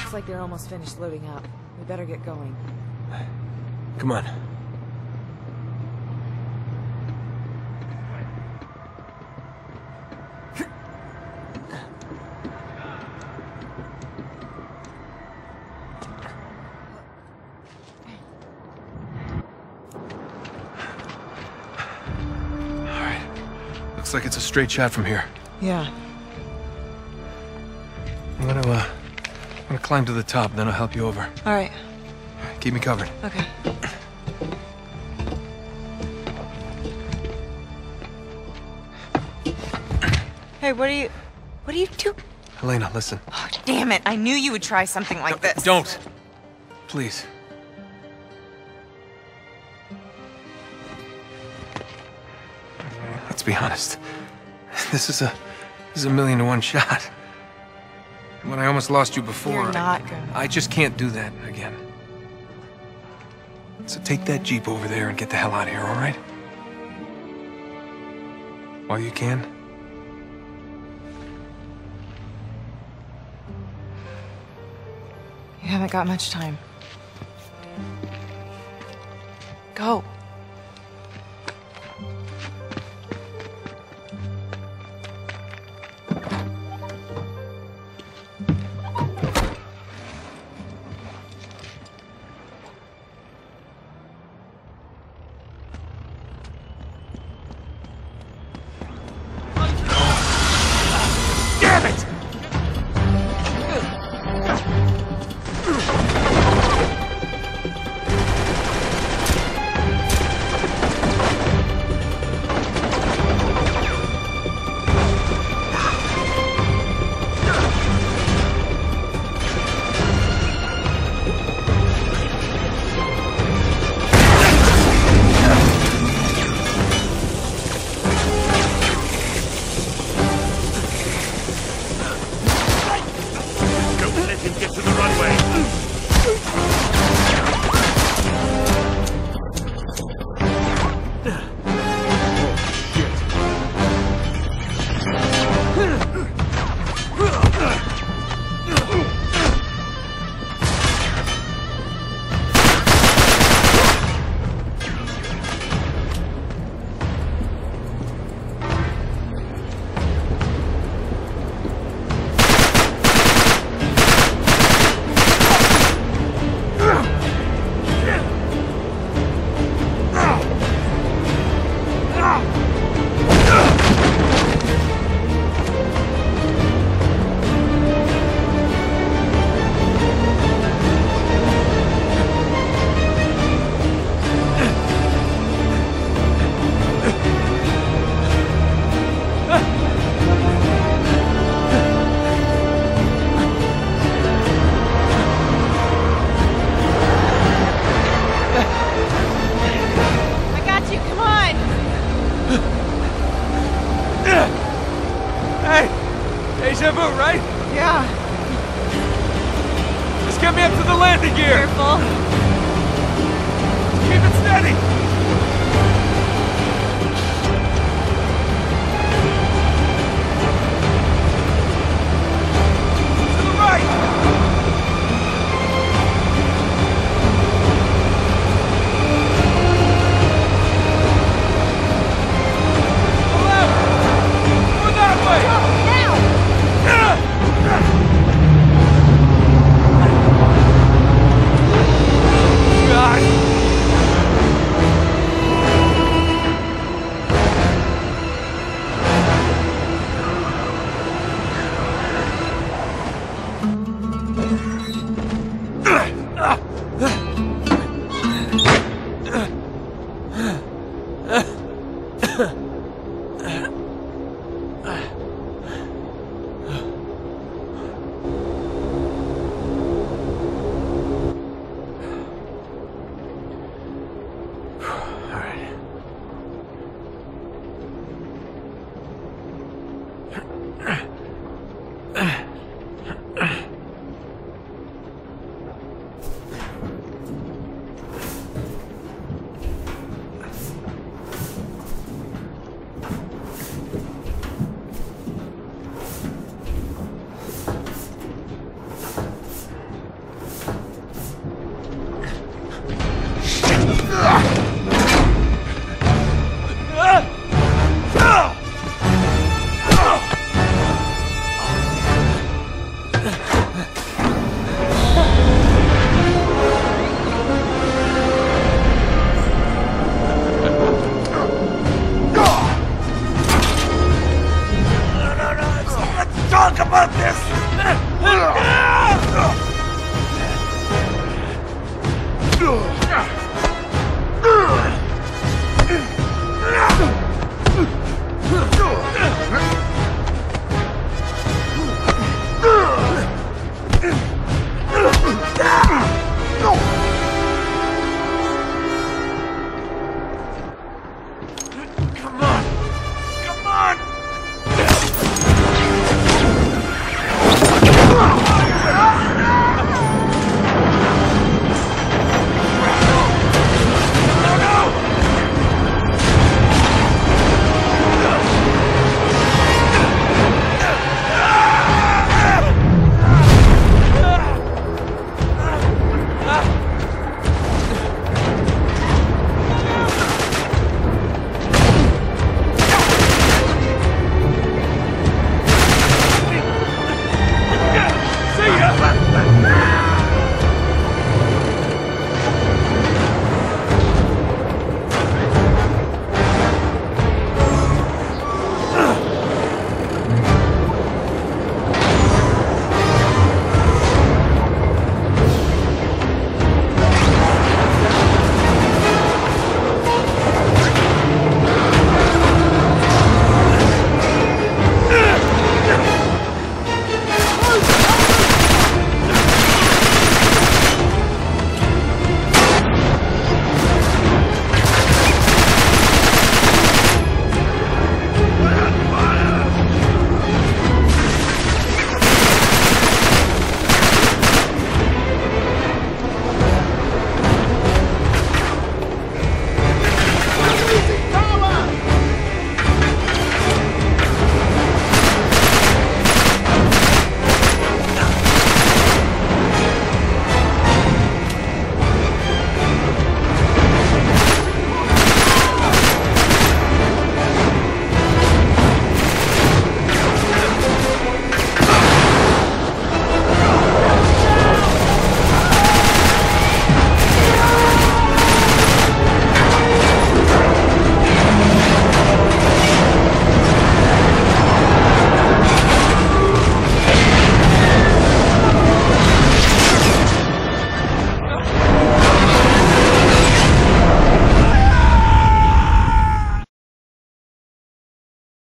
Looks like they're almost finished loading up. We better get going. Come on. All right. Looks like it's a straight shot from here. Yeah. I'm gonna, uh, I'm gonna climb to the top, then I'll help you over. All right. Keep me covered. Okay. Hey, what are you... What are you do? Elena, listen. Oh, damn it. I knew you would try something like this. Don't! Please. Let's be honest. This is a... This is a million to one shot. When I almost lost you before... You're I- not gonna. I just can't do that again. So take that Jeep over there and get the hell out of here, all right? While you can. You haven't got much time. Go. Vu, right? Yeah. Just get me up to the landing gear! Careful.